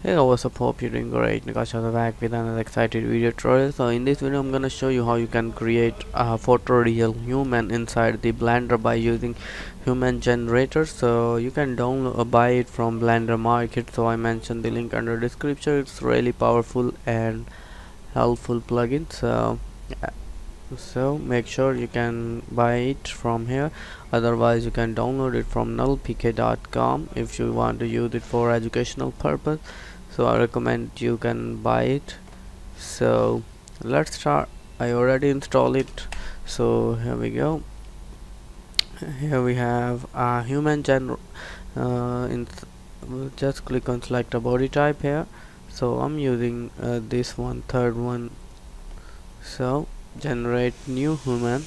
Hey what's up? Hope you're doing great. Naqash is back with another excited video tutorial. So in this video I'm gonna show you how you can create a photoreal human inside the blender by using human generator. So you can download uh, buy it from blender market. So I mentioned the link under description. It's really powerful and helpful plugin. So so make sure you can buy it from here. Otherwise you can download it from nullpk.com if you want to use it for educational purpose. So I recommend you can buy it. So let's start. I already installed it. So here we go. Here we have a human gen uh, just click on select a body type here. So I'm using uh, this one third one. So generate new human.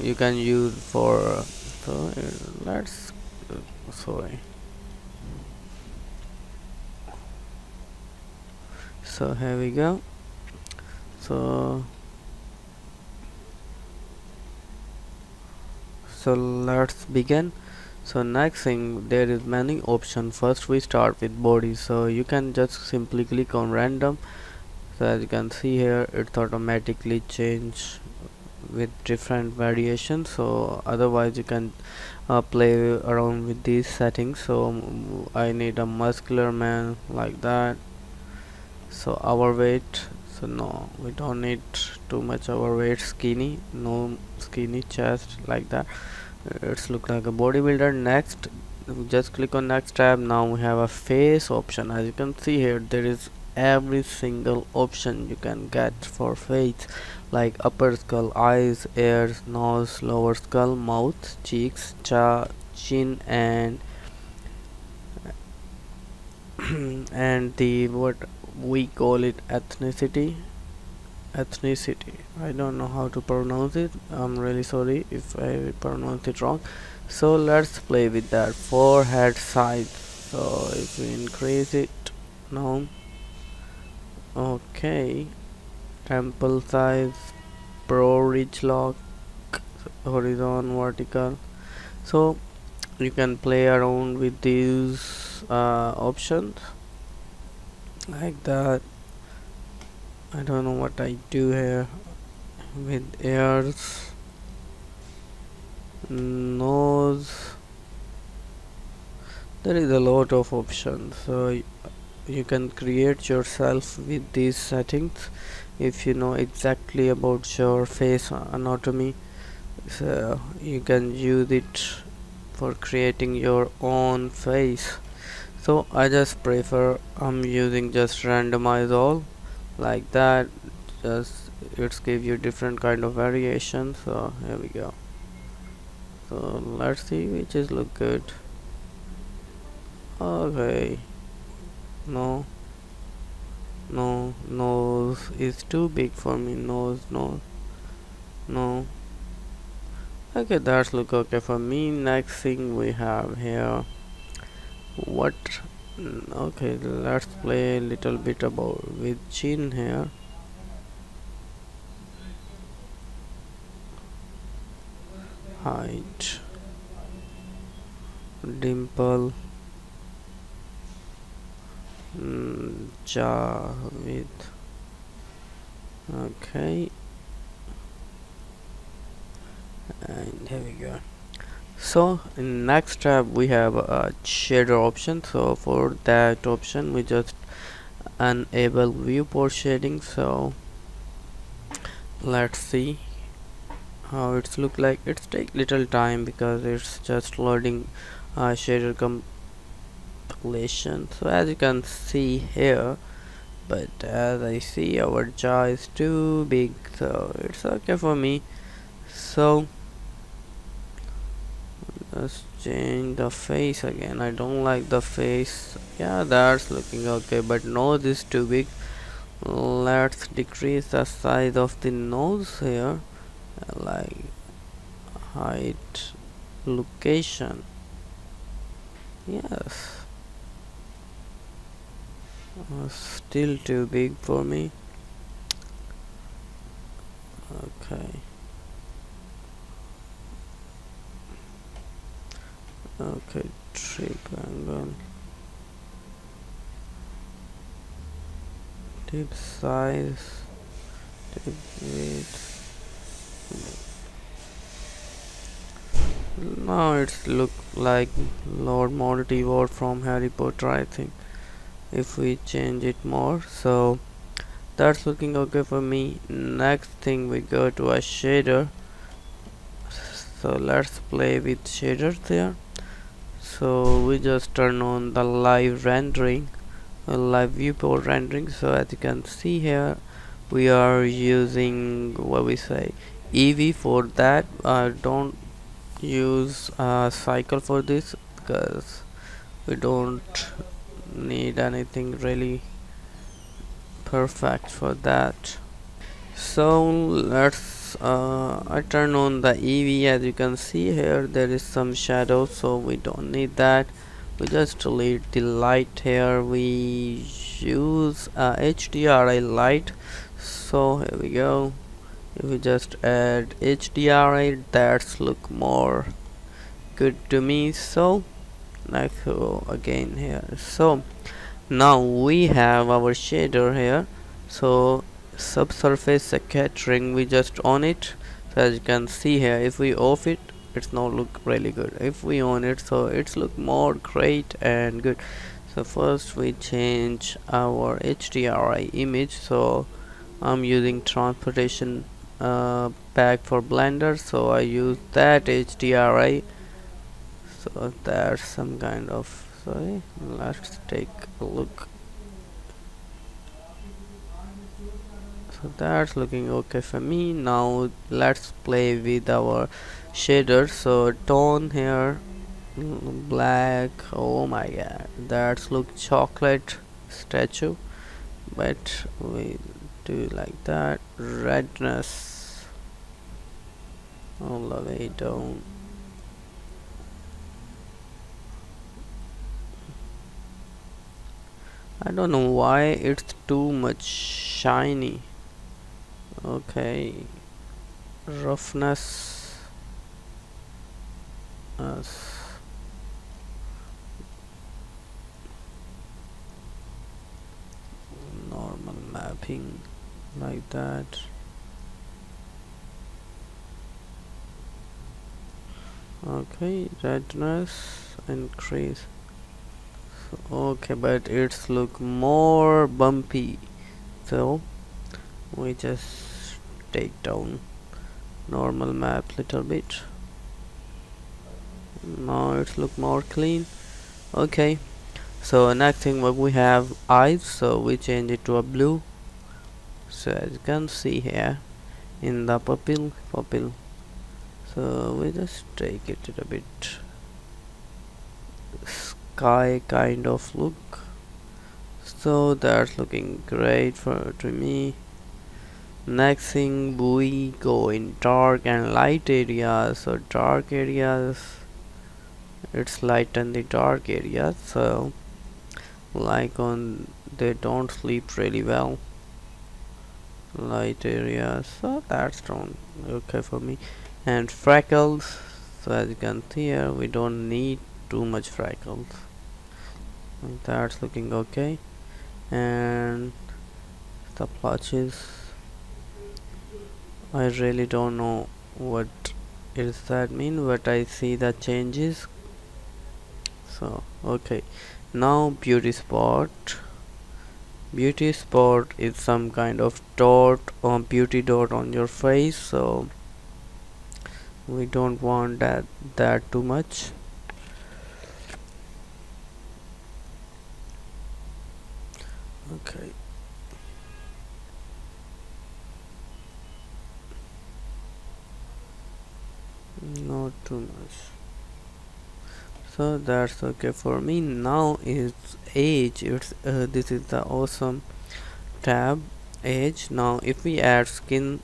You can use for so let's sorry. So here we go. So so let's begin. So next thing there is many option first we start with body. So you can just simply click on random so as you can see here it's automatically change with different variations. So otherwise you can uh, play around with these settings. So I need a muscular man like that. So our weight so no we don't need too much our weight. Skinny no skinny chest like that. It's look like a bodybuilder. Next just click on next tab. Now we have a face option. As you can see here there is every single option you can get for face like upper skull eyes ears nose lower skull mouth cheeks jaw chin and and the what we call it ethnicity. Ethnicity. I don't know how to pronounce it. I'm really sorry if I pronounce it wrong. So let's play with that forehead size so if we increase it now okay. Temple size pro ridge lock horizontal vertical. So you can play around with these uh, options. Like that. I don't know what I do here with ears nose. There is a lot of options so you can create yourself with these settings. If you know exactly about your face anatomy so you can use it for creating your own face. So I just prefer I'm using just randomize all like that. Just it's give you different kind of variation so here we go. So let's see which is look good. Okay no. No nose is too big for me. Nose no no. Okay that's look okay for me. Next thing we have here. What? Okay let's play a little bit about with chin here. Height. Dimple with okay. And here we go. So in next tab we have a shader option. So for that option we just enable viewport shading. So let's see how it's look like. It's take little time because it's just loading uh, shader compilation so as you can see here but as I see our jaw is too big so it's okay for me. So let's change the face again. I don't like the face. Yeah that's looking okay but nose is too big. Let's decrease the size of the nose here like height location. Yes uh, still too big for me. Okay. Okay triangle tip size tip width. Now it's look like Lord Voldemort from Harry Potter I think if we change it more. So that's looking okay for me. Next thing we go to a shader. So let's play with shaders there. So we just turn on the live rendering uh, live viewport rendering. So as you can see here we are using what we say Eevee for that. Uh, don't use a cycle for this because we don't need anything really perfect for that. So let's uh, I turn on the Eevee as you can see here there is some shadow so we don't need that. We just delete the light here. We use uh, HDRI light. So here we go. If we just add HDRI that's look more good to me. So let's again here. So now we have our shader here. So subsurface scattering we just on it. So as you can see here if we off it it's not look really good. If we on it so it's look more great and good. So first we change our HDRI image. So I'm using transportation uh, pack for blender. So I use that HDRI so that's some kind of sorry let's take a look. So that's looking okay for me. Now let's play with our shader so tone here black oh my god that's look chocolate statue but we do like that. Redness oh all the way down I don't know why it's too much shiny. Okay. Roughness. As normal mapping like that. Okay redness increase okay but it's look more bumpy. So we just take down normal map little bit. Now it's look more clean. Okay so next thing what we have eyes so we change it to a blue. So as you can see here in the pupil pupil. So we just take it a bit sky kind of look. So that's looking great for to me. Next thing we go in dark and light areas. So dark areas it's light in the dark areas. So like on they don't sleep really well. Light areas so that's don't okay for me. And freckles so as you can see here we don't need too much freckles that's looking okay. And the blotches I really don't know what does that mean but I see the changes. So okay. Now beauty spot. Beauty spot is some kind of dot or beauty dot on your face so we don't want that that too much okay not too much so that's okay for me. Now is age. It's uh, this is the awesome tab. Age. Now if we add skin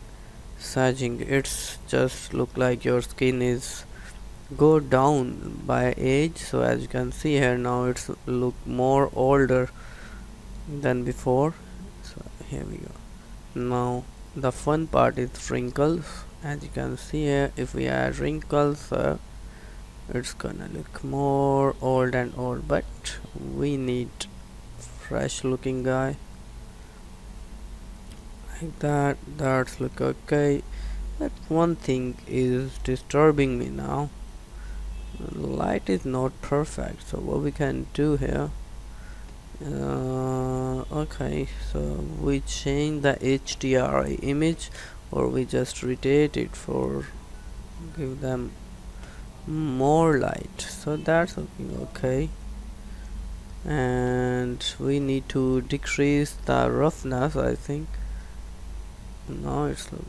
saging it's just look like your skin is go down by age. So as you can see here now it's look more older than before. So here we go. Now the fun part is wrinkles as you can see here if we add wrinkles uh, it's gonna look more old and old but we need fresh looking guy. Like that that's look okay. But one thing is disturbing me now. Light is not perfect so what we can do here uh, okay so we change the HDRI image or we just rotate it for give them more light. So that's looking okay. And we need to decrease the roughness I think. Now it's look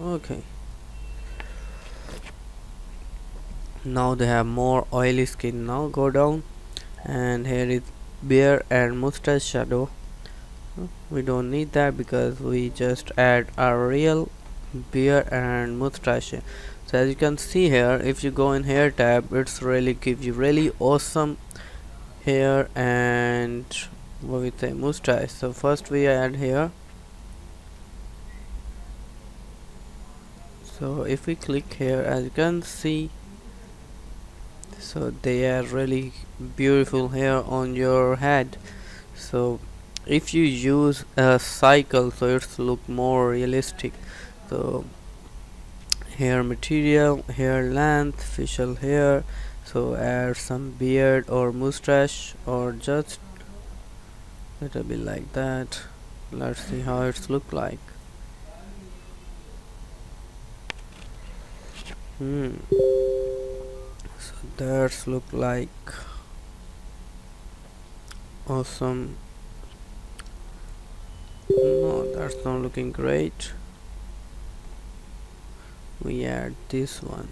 okay. Now they have more oily skin. Now go down and here is beard and mustache shadow we don't need that because we just add a real beard and mustache. So as you can see here if you go in hair tab it's really gives you really awesome hair and what we say mustache. So first we add here. So if we click here as you can see so they are really beautiful hair on your head. So if you use a cycle so it's look more realistic so hair material hair length facial hair so add some beard or mustache or just it'll be like that. Let's see how it's look like. Hmm. So that's look like awesome no that's not looking great. We add this one.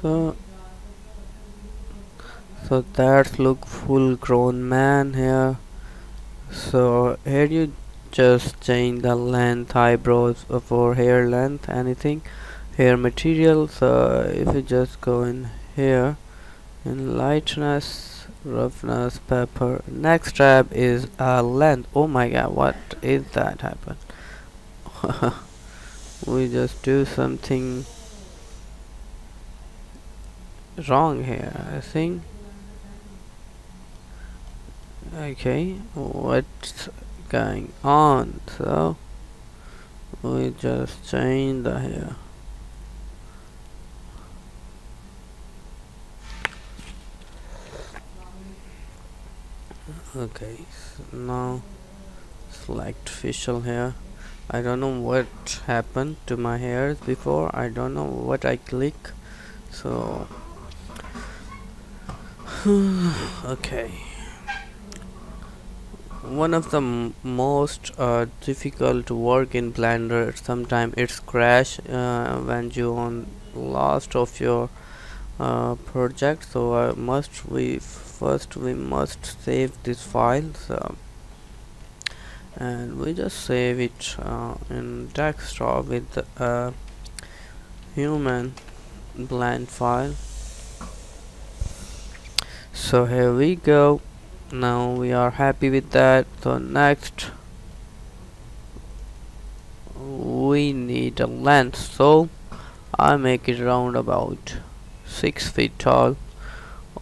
So so that's look full grown man here. So here you just change the length eyebrows for hair length anything hair material. So if you just go in here in lightness roughness pepper. Next tab is a length. Oh my god what is that happen? We just do something wrong here I think. Okay what's going on. So we just change the here okay so now select facial hair. I don't know what happened to my hairs before. I don't know what I click. So okay one of the most uh, difficult work in blender. Sometimes it's crash uh, when you on last of your uh, project. So uh, must we first we must save this file so. And we just save it uh, in desktop with a uh, human blend file. So here we go now we are happy with that. So next we need a length so I make it around about 6 feet tall.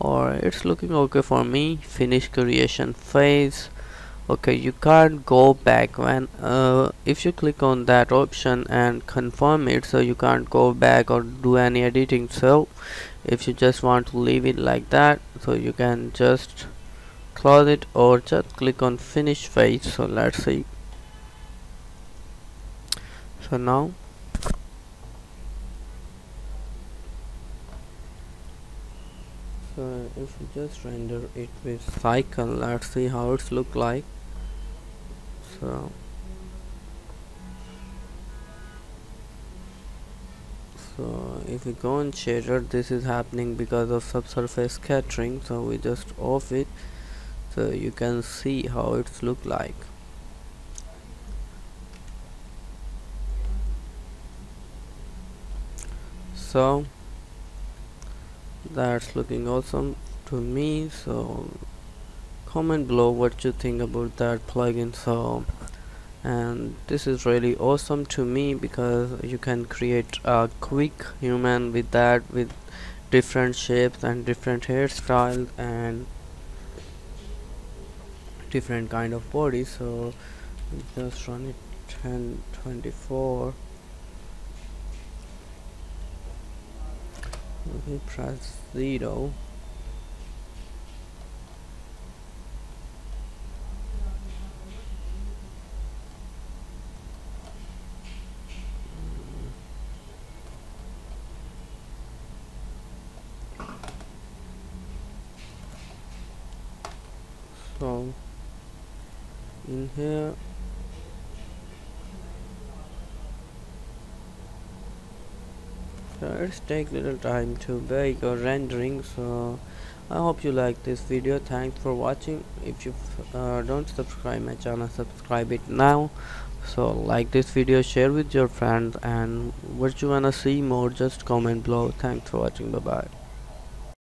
Or it's looking okay for me. Finish creation phase. Okay you can't go back when uh, if you click on that option and confirm it so you can't go back or do any editing. So if you just want to leave it like that so you can just close it or just click on finish phase so let's see. So now so if we just render it with cycle let's see how it's look like. So so if we go on shader this is happening because of subsurface scattering. So we just off it so you can see how it's look like. So that's looking awesome to me so comment below what you think about that plugin. So and this is really awesome to me because you can create a quick human with that with different shapes and different hairstyles and different kind of body so just run it 1024 okay press 0 so in here. So it's take little time to bake or rendering so I hope you like this video. Thanks for watching. If you uh, don't subscribe my channel subscribe it now. So like this video share with your friends and what you wanna see more just comment below. Thanks for watching. Bye bye